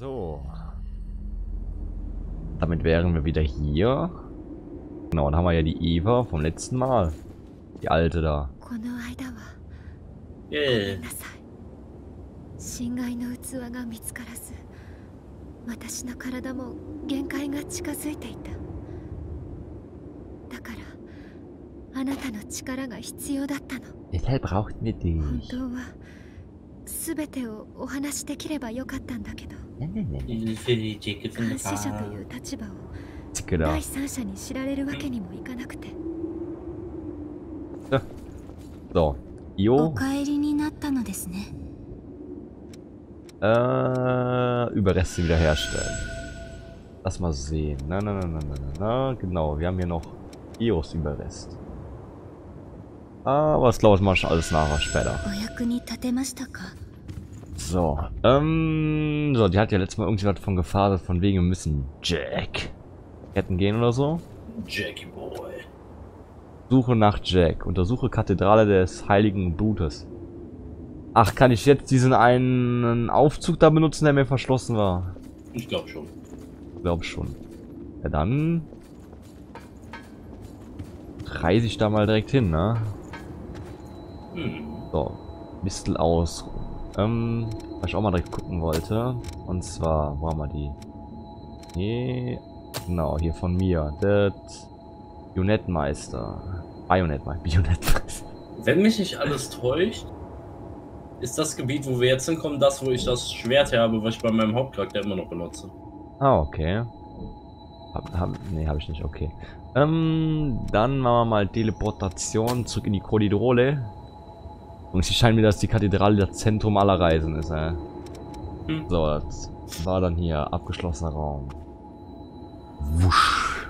So. Damit wären wir wieder hier. Genau, dann haben wir ja die Eva vom letzten Mal. Die alte da. この間は Yeah. なさい侵害の器が見つからず私の体も限界が近づいていただからあなたの力が必要だったの Deshalb braucht wir 本 dich. 当は 全てをお話しできればよかったんだけど監視者とい.う立場を.第三者に知られるわけにもいかなくて.お.帰りになったのですね Äh, Überreste wiederherstellen. Lass mal sehen. Na, na, na, na, na, na, na. Genau, wir haben hier noch Ios Überrest. Aber das glaube ich mal ich alles nachher später. So, ähm, so, die hat ja letztes Mal irgendwie was von gefasert, von wegen wir müssen Jack hätten gehen oder so. Jackie Boy. Suche nach Jack. Untersuche Kathedrale des Heiligen Blutes. Ach, kann ich jetzt diesen einen Aufzug da benutzen, der mir verschlossen war? Ich glaube schon. Ich glaube schon. Ja, dann reise ich da mal direkt hin, ne? Hm. So, Mistel aus. Ähm, was ich auch mal direkt gucken wollte. Und zwar, wo haben wir die? Nee, genau, hier von mir. Das Bionettmeister. Bionettmeister. Bionettmeister. Wenn mich nicht alles täuscht, ist das Gebiet, wo wir jetzt hinkommen, das, wo ich das Schwert habe, was ich bei meinem Hauptcharakter immer noch benutze. Ah, okay. Hab, hab, nee, habe ich nicht, okay. Ähm, dann machen wir mal Teleportation zurück in die Koridorole. Und sie scheint mir, dass die Kathedrale das Zentrum aller Reisen ist, äh. Hm. So, das war dann hier abgeschlossener Raum. Wusch.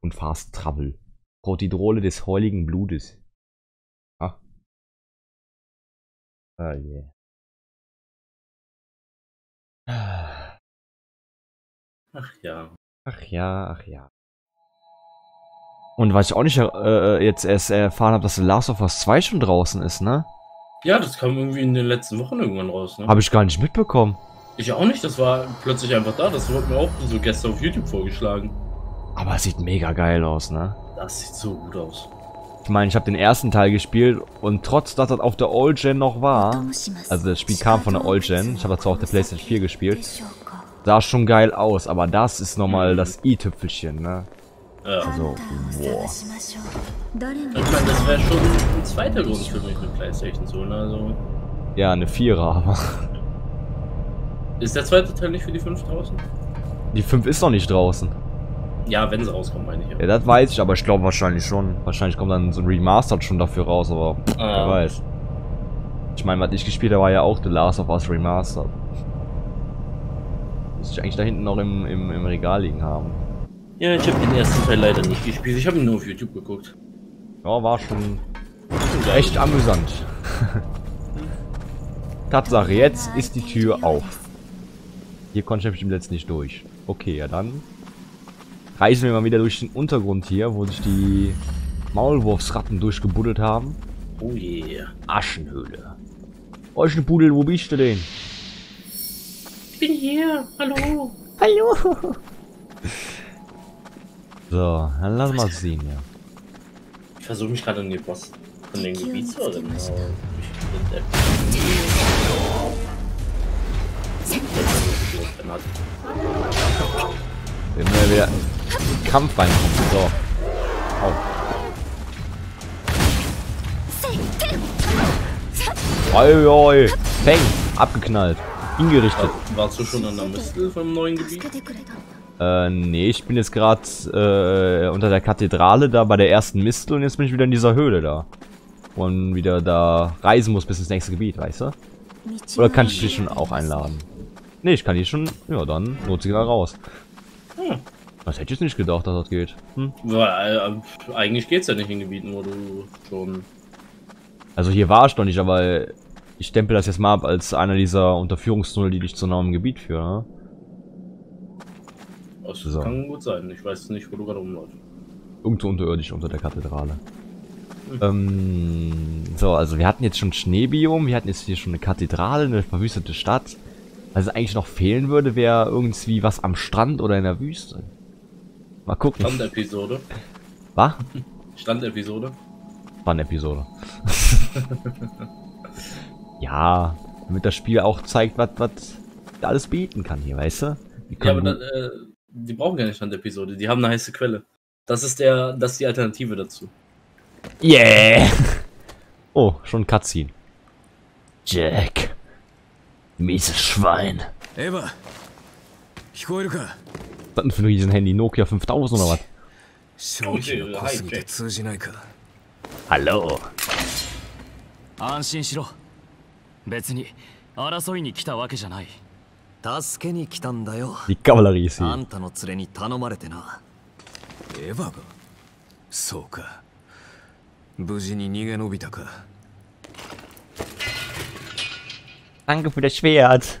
Und Fast Travel. Koridorole des heiligen Blutes. Ah. Ah, je. Ach ja. Ach ja, ach ja. Und was ich auch nicht äh, jetzt erst erfahren habe, dass The Last of Us 2 schon draußen ist, ne? Ja, das kam irgendwie in den letzten Wochen irgendwann raus. Ne? Habe ich gar nicht mitbekommen. Ich auch nicht, das war plötzlich einfach da. Das wurde mir auch so gestern auf YouTube vorgeschlagen. Aber es sieht mega geil aus, ne? Das sieht so gut aus. Ich meine, ich habe den ersten Teil gespielt und trotz, dass das auf der Old Gen noch war, also das Spiel kam von der Old Gen, ich habe das zwar auf der Playstation 4 gespielt, sah schon geil aus, aber das ist nochmal das i-Tüpfelchen, ne? Also, boah. Also ich meine, das wäre schon ein zweiter Grund für mich mit PlayStation so, ne? Also. Ja, eine Vierer, aber. Ist der zweite Teil nicht für die 5 draußen? Die 5 ist noch nicht draußen. Ja, wenn sie rauskommt, meine ich. Ja. ja, das weiß ich, aber ich glaube wahrscheinlich schon. Wahrscheinlich kommt dann so ein Remastered schon dafür raus, aber ah. wer weiß. Ich meine, was ich gespielt habe, war ja auch The Last of Us Remastered. Müsste ich eigentlich da hinten noch im, im, im Regal liegen haben. Ja, ich habe den ersten Teil leider nicht gespielt. Ich habe ihn nur auf YouTube geguckt. Ja, war schon echt amüsant. Tatsache, jetzt ist die Tür auf. Hier konnte ich nämlich im letzten nicht durch. Okay, ja dann reisen wir mal wieder durch den Untergrund hier, wo sich die Maulwurfsratten durchgebuddelt haben. Oh yeah. Aschenhöhle. Aschenpudel, wo bist du denn? Ich bin hier. Hallo. Hallo. So, dann lass mal sehen, ja. Ich versuche mich gerade an den Boss von dem Gebiet zu erinnern. aber ich bin der- Wir müssen ja wieder in den Kampf reinkommen. So. Au. Oi, oi. Peng. Abgeknallt. Hingerichtet. Warst du schon an der Mistel vom neuen 助 Gebiet? Äh, nee, ich bin jetzt gerade äh, unter der Kathedrale da bei der ersten Mistel und jetzt bin ich wieder in dieser Höhle da. Und wieder da reisen muss bis ins nächste Gebiet, weißt du? Oder kann ich dich schon auch einladen? Nee, ich kann die schon. Ja, dann Notsignal raus. Hm. Das hätte ich nicht gedacht, dass das geht. Hm? Weil, äh, eigentlich geht's ja nicht in Gebieten, wo du schon. Also hier war ich doch nicht, aber ich stempel das jetzt mal ab als einer dieser Unterführungstunnel, die dich zu einem Gebiet führen. Ne? Das So. kann gut sein. Ich weiß nicht, wo du gerade rumläufst. Irgendwo unterirdisch unter der Kathedrale. Ähm, so, also wir hatten jetzt schon Schneebiom, wir hatten jetzt hier schon eine Kathedrale, eine verwüstete Stadt. Was eigentlich noch fehlen würde, wäre irgendwie was am Strand oder in der Wüste. Mal gucken. Standepisode. Was? Standepisode. Fun-Episode. ja, damit das Spiel auch zeigt, was alles bieten kann hier, weißt du? Ja, aber dann, äh, die brauchen keine Standepisode, die haben eine heiße Quelle. Das ist der, das ist die Alternative dazu. Yeah! Oh, schon Cutscene. Jack. Mieses Schwein. エヴァ聞こえるか Was ist das denn für ein Riesenhandy? Nokia 5000 oder was? 商品が濃すぎて通じないか Hallo. 安心しろ別に争いに来たわけじゃない 助けに来たんだよ。Die Kavallerie ist あ hier. んたの連れに頼まれてな。エヴァが？そうか。無事に逃げ延びたか。Danke für das Schwert.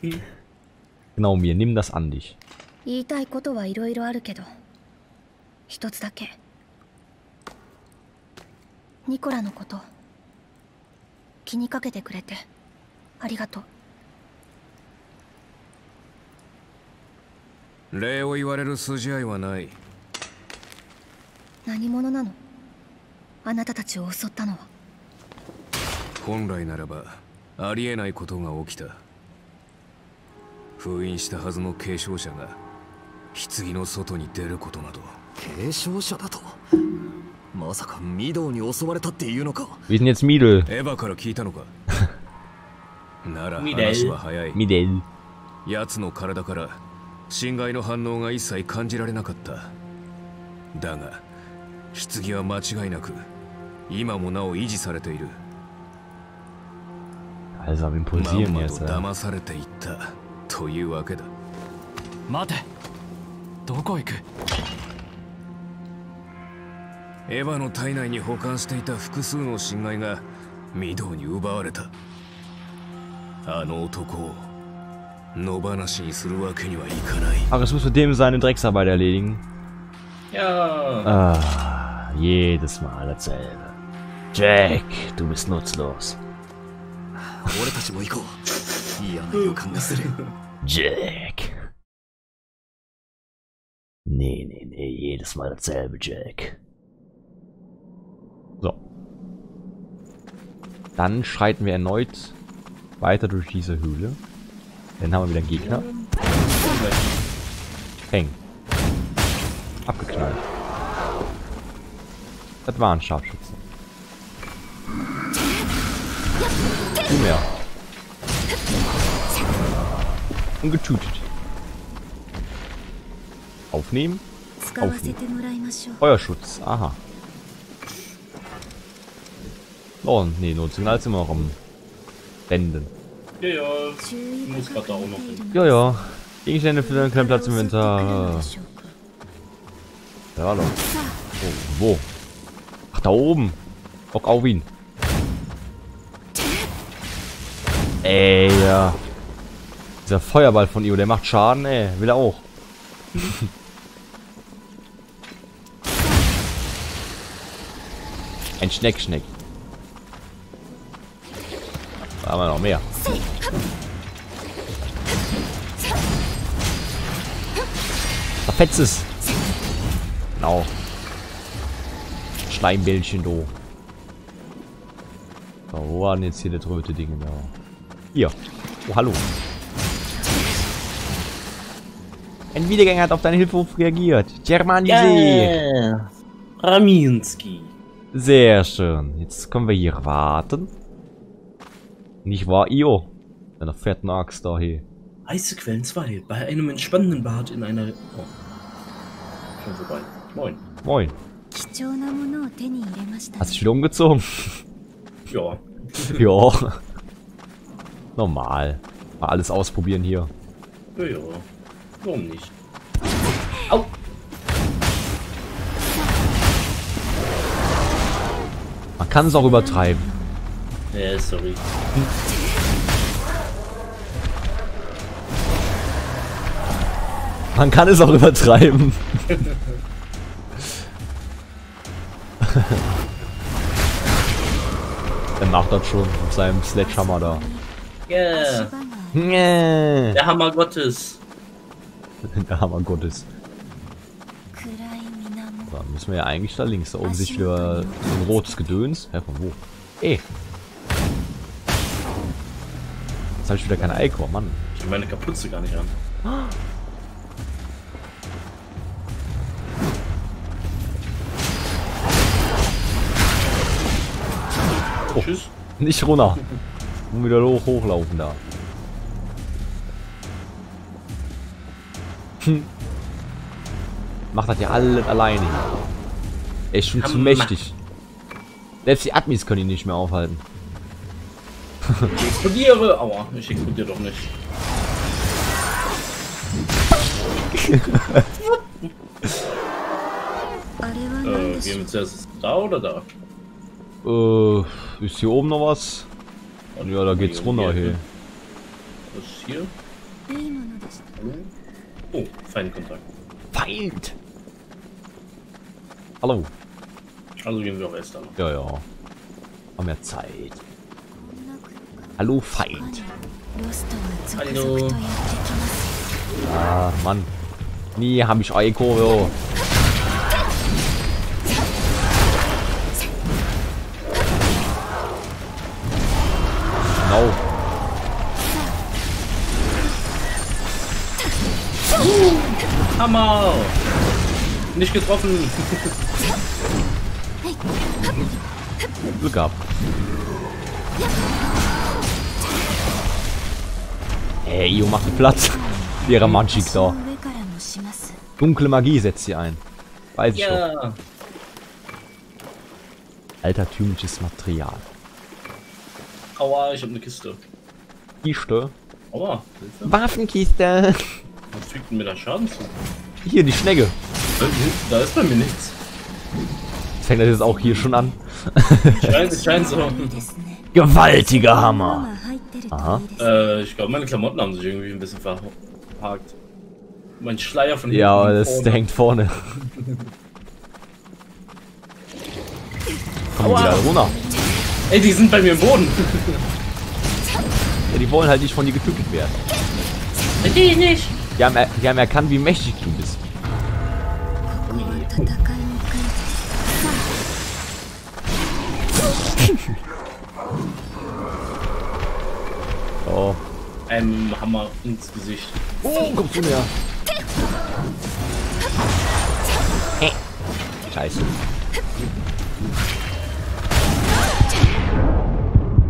genau mir, nimm das an dich. 言いたいことはいろいろあるけど。一つだけ。ニコラのこと。気にかけてくれて。ありがとう礼を言われる筋合いはない。何者なの？あなたたちを襲ったのは。本来ならばありえないことが起きた。封印したはずの継承者が棺の外に出ることなど。継承者だと？まさか御堂に襲われたっていうのか？Wir sind jetzt Miedel. エヴァから聞いたのか？なら話は早い.奴の体から侵害の反応が一切感じられなかった。だが棺は間違いなく今もなお維持されている。Also am まん Impulsieren ま jetzt. と Ja. 騙されていったというわけだ。待て。どこ行く？エヴァの体内に保管していた複数の侵害が御堂に奪われた。あの男を Aber es muss mit dem seine Drecksarbeit erledigen. Ja. Ah, jedes Mal dasselbe. Jack, du bist nutzlos. Jack. Nee, nee, nee, jedes Mal dasselbe, Jack. So. Dann schreiten wir erneut weiter durch diese Höhle. Dann haben wir wieder einen Gegner. Peng. Abgeknallt. Das war ein Scharfschütze. Du mehr. Und getötet. Aufnehmen. Aufnehmen. Feuerschutz. Aha. Oh, nee, Notsignal sind wir noch am Wenden. Ja, ja. Ich muss gerade da auch noch hin. Ja, ja. Gegenstände für keinen Platz im Winter. Ja, hallo. Oh, wo? Ach, da oben. Auch auf ihn. Ey, ja. Dieser Feuerball von Io, der macht Schaden, ey. Will er auch. Ein Schneck-Schneck. Da haben wir noch mehr. Verfetzt es. Genau. Schleimbällchen, do. So, wo waren jetzt hier das rote Ding da? Hier. Oh, hallo. Ein Wiedergänger hat auf deine Hilferuf reagiert. Germanisiert. Yeah. Raminski. Sehr schön. Jetzt können wir hier warten. Nicht wahr, Io? Deiner fetten Axt da, hey. Heiße Quellen 2. Bei einem entspannenden Bad in einer... Oh. Schon vorbei. Moin. Moin. Hast du dich wieder umgezogen? Ja. ja. Normal. Mal alles ausprobieren hier. Ja, ja. Warum nicht? Au! Man kann es auch übertreiben. Nee, sorry. Man kann es auch übertreiben. er macht das schon mit seinem Sledgehammer da. Yeah. yeah. Der Hammer Gottes. Der Hammer Gottes. Da müssen wir ja eigentlich da links. Da oben sich wieder so ein rotes Gedöns. Hä, von wo? Eh. Jetzt habe ich wieder keine Eiko, Mann. Ich nehme meine Kapuze gar nicht an. Oh. Tschüss. Nicht runter. Und wieder hoch, hochlaufen da. Hm. Macht das ja alles alleine hier. Er ist schon zu Hammer. mächtig. Selbst die Admis können ihn nicht mehr aufhalten. Ich explodiere! Aua, ich explodiere doch nicht. äh, gehen wir zuerst da oder da? Äh, ist hier oben noch was? Und ja, da geht's runter hier. Was ist hier? Oh, Feindkontakt. Feind! Hallo. Also gehen wir auch erst da. Ja, ja. Haben wir Zeit. Hallo Feind. Hallo. Ah, Mann. Nie habe ich Eiko. Genau. Uh, Hammer! Nicht getroffen. Glück gehabt. Ey, Io macht Platz. Ihrer Magic da. Dunkle Magie setzt sie ein. Weiß ich ja. doch. Altertümliches Material. Aua, ich hab ne Kiste. Kiste? Aua, Hilfe. Waffenkiste. Was fügt denn mir da Schaden zu? Hier, die Schnecke. Da ist bei mir nichts. Fängt das jetzt auch hier schon an? Scheiße, scheint so. Gewaltiger Hammer. Aha. Äh, ich glaube, meine Klamotten haben sich irgendwie ein bisschen verhakt. Mein Schleier von Ja, das, vorne. der hängt vorne. Komm Aua. wieder runter. Ey, die sind bei mir im Boden. ja, die wollen halt nicht von dir getötet werden. Die nicht. Die haben, die haben erkannt, wie mächtig du bist. Ein Hammer ins Gesicht. Oh, kommst du näher. Hey. Scheiße.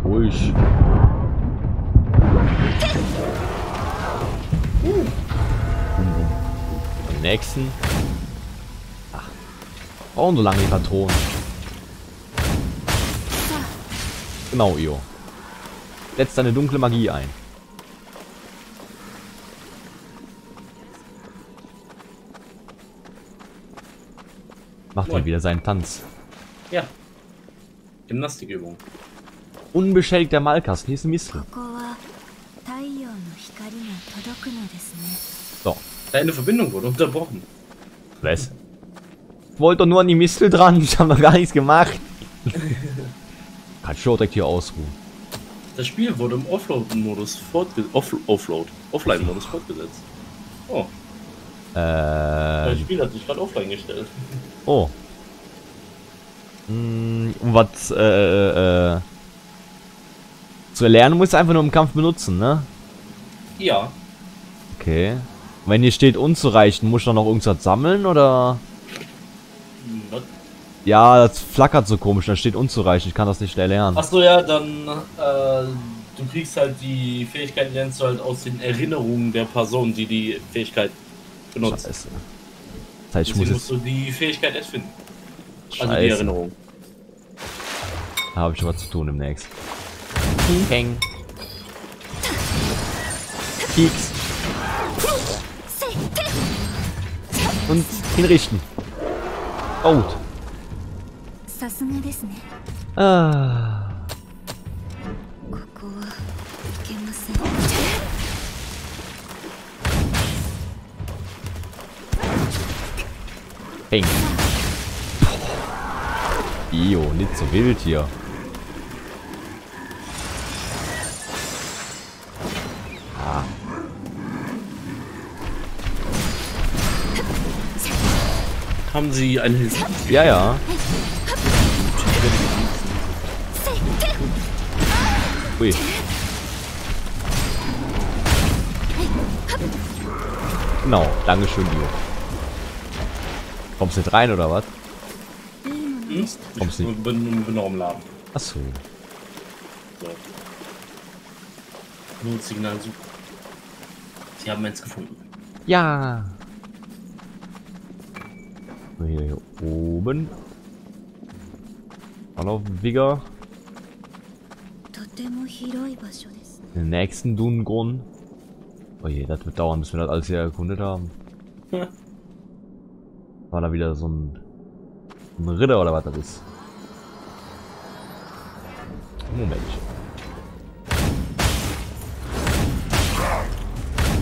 Ruhig. Den nächsten. Ach. Brauchen so lange die Patronen. Genau, Io. Setz deine dunkle Magie ein. Macht Moin. wieder seinen Tanz. Ja. Gymnastikübung. Unbeschädigter Malkas, hier ist ein Mistel. So. Deine Verbindung wurde unterbrochen. Was? Ich wollte doch nur an die Mistel dran, ich habe noch gar nichts gemacht. Kann schon direkt hier ausruhen. Das Spiel wurde im Offload-Modus fortgesetzt. Off Offroad. Offline-Modus fortgesetzt. Oh. Äh. Das Spiel hat sich gerade offline gestellt. Oh. Hm, um was, äh, äh, äh. Zu erlernen muss einfach nur im Kampf benutzen, ne? Ja. Okay. Und wenn hier steht unzureichend, muss ich dann noch irgendwas sammeln oder? Hm, was? Ja, das flackert so komisch, da steht unzureichend, ich kann das nicht erlernen. Achso, ja, dann, äh, du kriegst halt die Fähigkeit, lernst du halt aus den Erinnerungen der Person, die die Fähigkeit benutzt. Scheiße. Heißt, ich muss musst du die Fähigkeit erst finden. Scheiße. Also die Erinnerung. Da habe ich was zu tun demnächst. Peng. Peaks. Und hinrichten. Out. Ne. Ah. Bang. Jo, nicht so wild hier. Ah. Haben Sie eine Hilfe? Ja, ja. Ui. Genau, Dankeschön, Leo. Kommst du nicht rein oder was? Hm? Kommst ich nicht. bin, bin noch im Laden. Achso. So. Nur das Signal suchen. Sie haben eins gefunden. Ja. Hier, hier oben. Mal auf Vigor. Den nächsten Dungrund. Oh je, das wird dauern, bis wir das alles hier erkundet haben. Ja. War da wieder so ein, ein Ritter oder was das ist? Moment.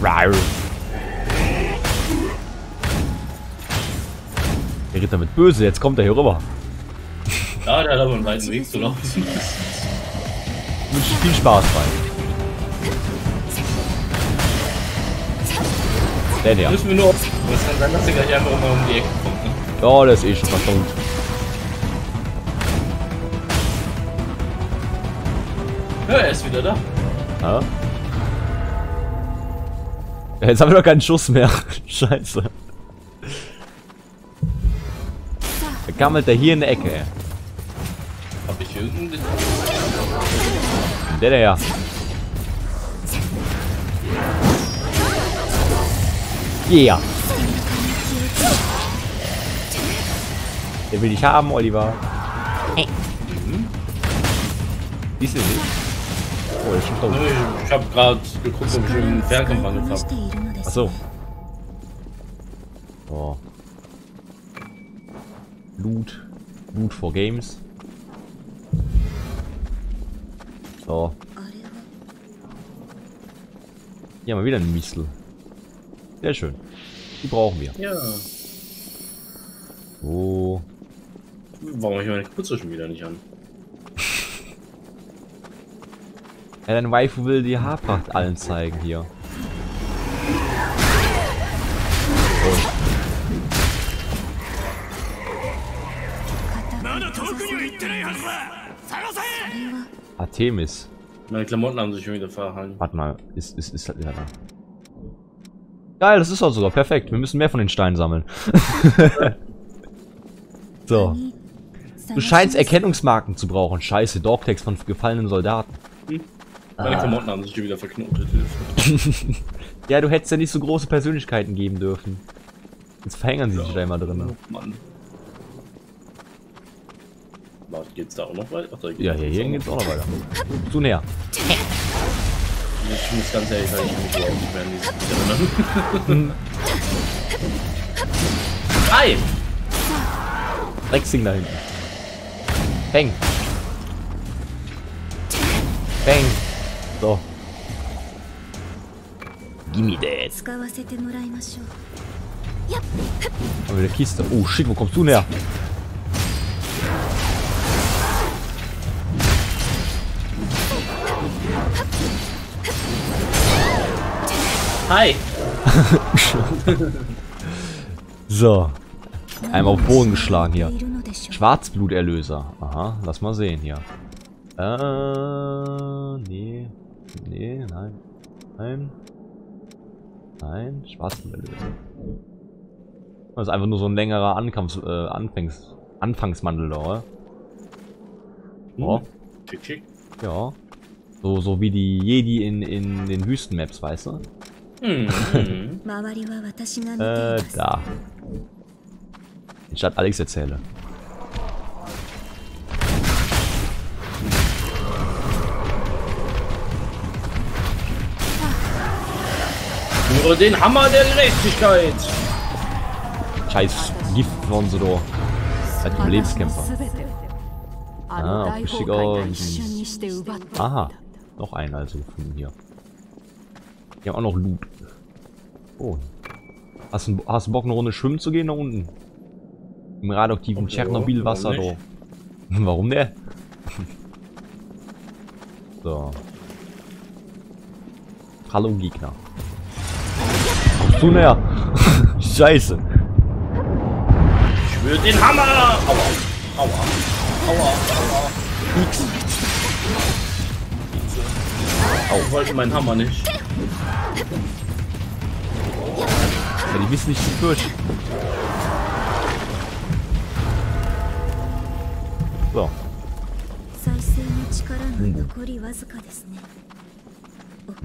Rar. Der Ritter wird böse, jetzt kommt er hier rüber. Ja, der hat aber einen weiten Weg zu laufen. Wünsche viel Spaß bei. Der, der. Müssen wir nur. Es kann sein, dass gleich einfach mal um die Ecke kommt. Ne? Ja, der ist eh schon verstanden. Ja, er ist wieder da. Ja. Ja, Jetzt haben wir doch keinen Schuss mehr. Scheiße. Da gammelt der hier in der Ecke. Hab ich irgendeinen. Der, der ja. Yeah. Der will dich haben, Oliver. Hey. Mhm. Siehst du nicht? Oh, ich hab, tot. Ich hab grad geguckt, ob ich einen Fernkampf angefangen hab. Achso. Oh. Loot. Loot for Games. So. Hier haben wir wieder einen Missel. Sehr schön. Die brauchen wir. Ja. So. Warum ich meine Kapuze schon wieder nicht an? Ja, dein Waifu will die Haarpracht allen zeigen hier. Artemis. Meine Klamotten haben sich schon wieder verhangen. Warte mal, ist, ist, ist, ja, da. Geil, das ist auch sogar perfekt. Wir müssen mehr von den Steinen sammeln. so. Du scheinst Erkennungsmarken zu brauchen. Scheiße, Dogtags von gefallenen Soldaten. Meine Klamotten haben sich schon wieder verknotet. Ja, du hättest ja nicht so große Persönlichkeiten geben dürfen. Jetzt verhängern sie sich da immer drin. Oh Mann. Warte, geht's da auch noch weiter? Ach, Ja, hier, hier geht's auch noch weiter. Zu näher. ich muss ganz ehrlich sagen, ich kann mich überhaupt nicht mehr an dieses Lied erinnern. Hi! Rexing da hinten. Bang! Bang! So. Gimme das. Aber der Kiste. Oh shit, wo kommst du näher? Hi. so. Einmal auf Boden geschlagen hier. Schwarzbluterlöser. Aha, lass mal sehen hier. Äh, nee. Nee, nein. Nein. Nein, Schwarzbluterlöser. Das ist einfach nur so ein längerer Ankampf, äh, Anfangs, Anfangsmandel da, oder? Oh. Ja. So, so wie die Jedi in, in den Wüstenmaps, weißt du? Mhm. äh, da. Statt Alex erzähle. Nur den Hammer der Gerechtigkeit. Scheiß Gift von Sodor. Seid Überlebenskämpfer. Ah, auf Aha, noch einen also von hier. Haben auch noch Loot. Oh. Hast du hast du Bock, eine Runde schwimmen zu gehen da unten? Im radioaktiven Okay, Tschernobyl-Wasser nicht? Warum denn? so. Hallo Gegner. Kommst du näher? Scheiße. Für den Hammer! Aua, aua, aua, aua. Au, ich wollte meinen Hammer nicht. Ja, die wissen nicht wie durch. So. Hm.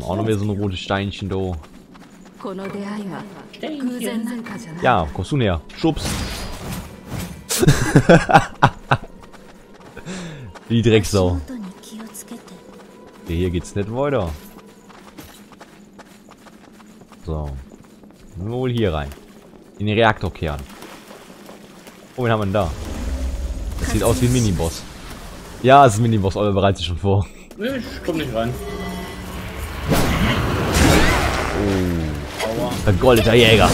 Auch noch mehr so ein rotes Steinchen da. Ja, kommst du näher. Schubs. die Drecksau. Hier geht's nicht weiter. So. Nur wohl hier rein. In den Reaktorkern. Oh, wen haben wir denn da? Das sieht aus wie ein Miniboss. Ja, es ist ein Miniboss, aber bereitet sich schon vor. Nee, ich komm nicht rein. Aua. Vergoldeter Jäger.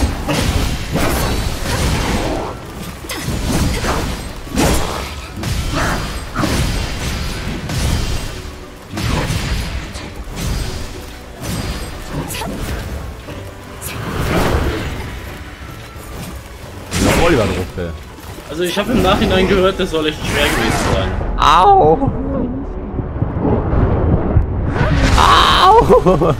Also ich habe im Nachhinein gehört, das soll echt schwer gewesen sein. Au! Au!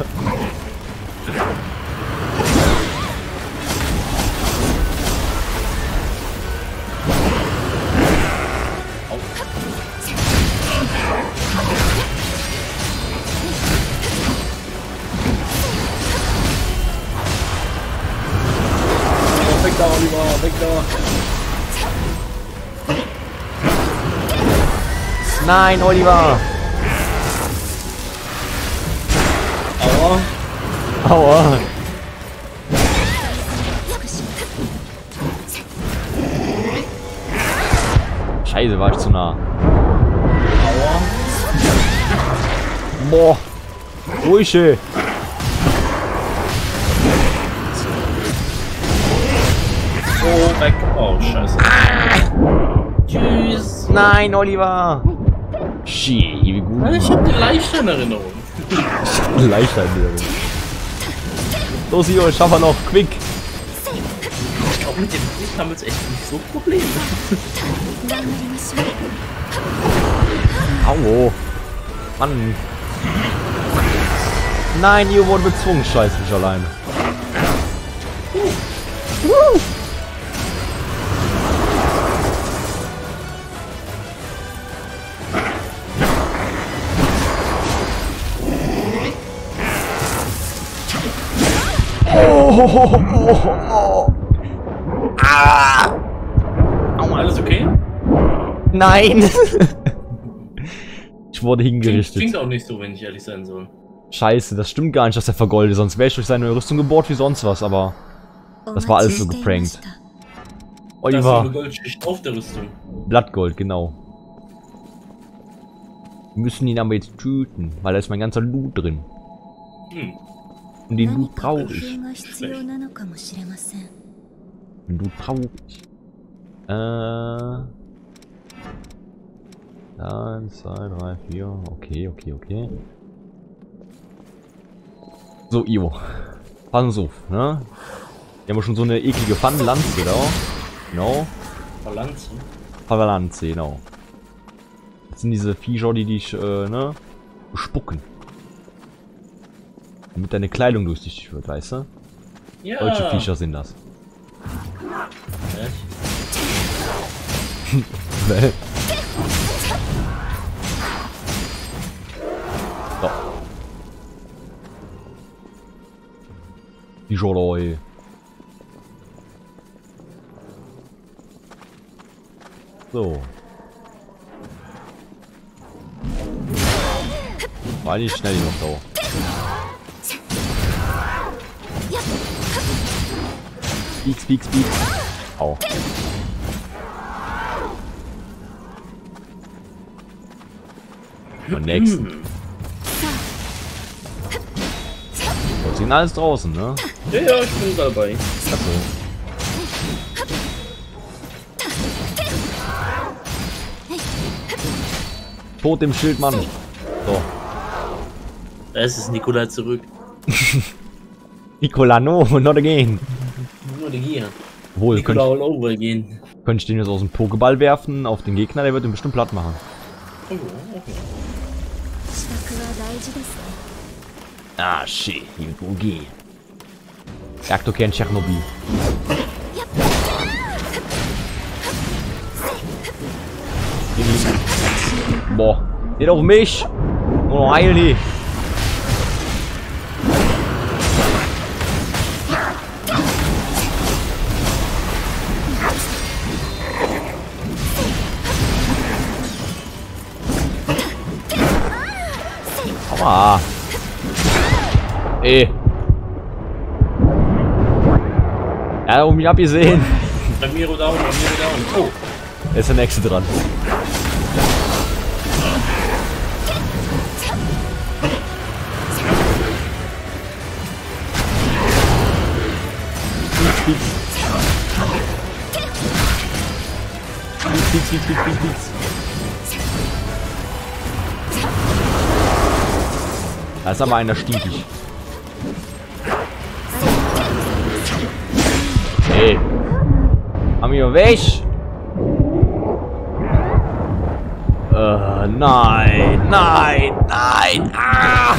Nein, Oliver! Aua. Aua! Scheiße, war ich zu nah. Aua. Boah! Ruhig, ey. Oh, weg. Oh, scheiße. Tschüss. Nein, Oliver! Shit, ich die eine in Erinnerung. ich in Erinnerung. Los, Io, schaffen mal noch, quick! Ich glaube, mit dem Fuß haben wir jetzt echt nicht so Probleme. Au! Mann! Nein, Io wurde bezwungen, scheiß mich allein. Uh. Uh. oh, oh, ah! Aua, alles okay? Nein! ich wurde hingerichtet. Klingt, klingt auch nicht so, wenn ich ehrlich sein soll. Scheiße, das stimmt gar nicht, dass er vergoldet, sonst wäre ich durch seine Rüstung gebohrt wie sonst was, aber... Das war alles so geprankt. Oh, Das war eine Goldschicht auf der Rüstung. Blattgold, genau. Wir müssen ihn aber jetzt töten, weil da ist mein ganzer Loot drin. Hm. Und den Loot brauche ich. Den Loot brauche ich. Äh. Eins, zwei, drei, vier. Okay, okay, okay. So, Io. Pass uns auf, ne? Hier haben schon so eine eklige Pfannenlanze, da. Genau. Pfannenlanze? Pfannenlanze, genau. Das sind diese Viecher, die dich, äh, ne? Bespucken. Damit deine Kleidung durchsichtig wird, weißt du? Ja. Solche Viecher sind das. Echt? So. Die Joloi. So. War nicht schnell genug da. Speak, speak, speak. Au. Und nächsten. Das sind alles draußen, ne? Ja, ja, ich bin dabei. Achso. Tod dem Schild, Mann. So. Es ist Nikolai zurück. Nicola, no, not again korrigieren. Wohl, könnte ich, all over gehen. könnte ich den jetzt aus dem Pokéball werfen auf den Gegner, der wird ihn bestimmt platt machen. Oh, okay. Ah, shit, Yugi. Jak to Ken Tschernobyl. Boah, geht auf mich! Nur heil nicht. Aua! Ey! Er hat mich abgesehen! Ramiro down, Ramiro down. Oh, ist der nächste dran. Fix, fix, fix, fix, fix, Da ist aber einer stinkig. Hey. Amir, weg! Äh, nein, nein, nein! Ah!